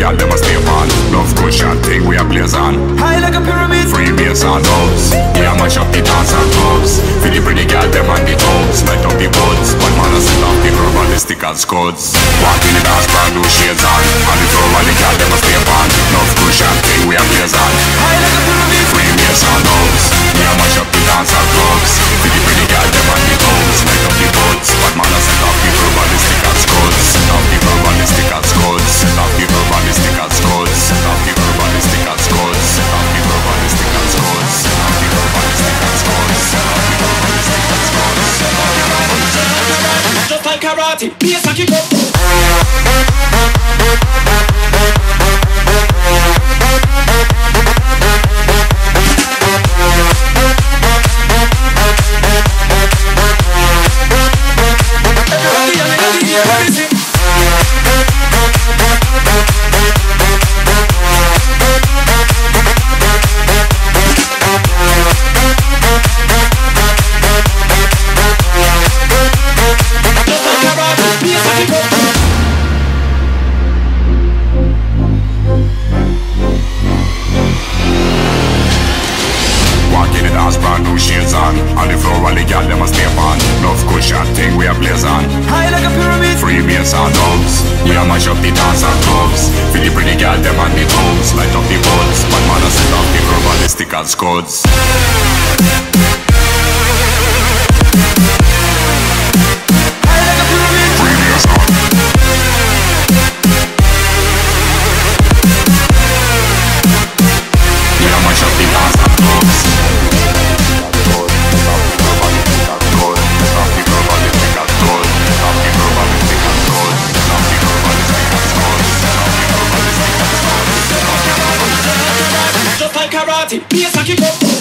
girl them a stay on Love good shot thing we a blaze on. High like a pyramid. Free bass and house We a mash up the dance and clubs Feel the pretty girl them on the toes. Light up the buds One man a sell off the curve and the stick and scuds Walk in the dance brand new shades on. On the floor while the girl them a stay on Love good shot karate, bass and in the dance, brand new shades on. On the floor, while the girl, them a stay on. Enough cushion thing, we a blaze on. High like a pyramid. Free bass and dubs We a mash up the dance and clubs. Feel the pretty girl, them on the tubs Light up the buds One man a set off the verbalistic and scuds Karate, bass and kick up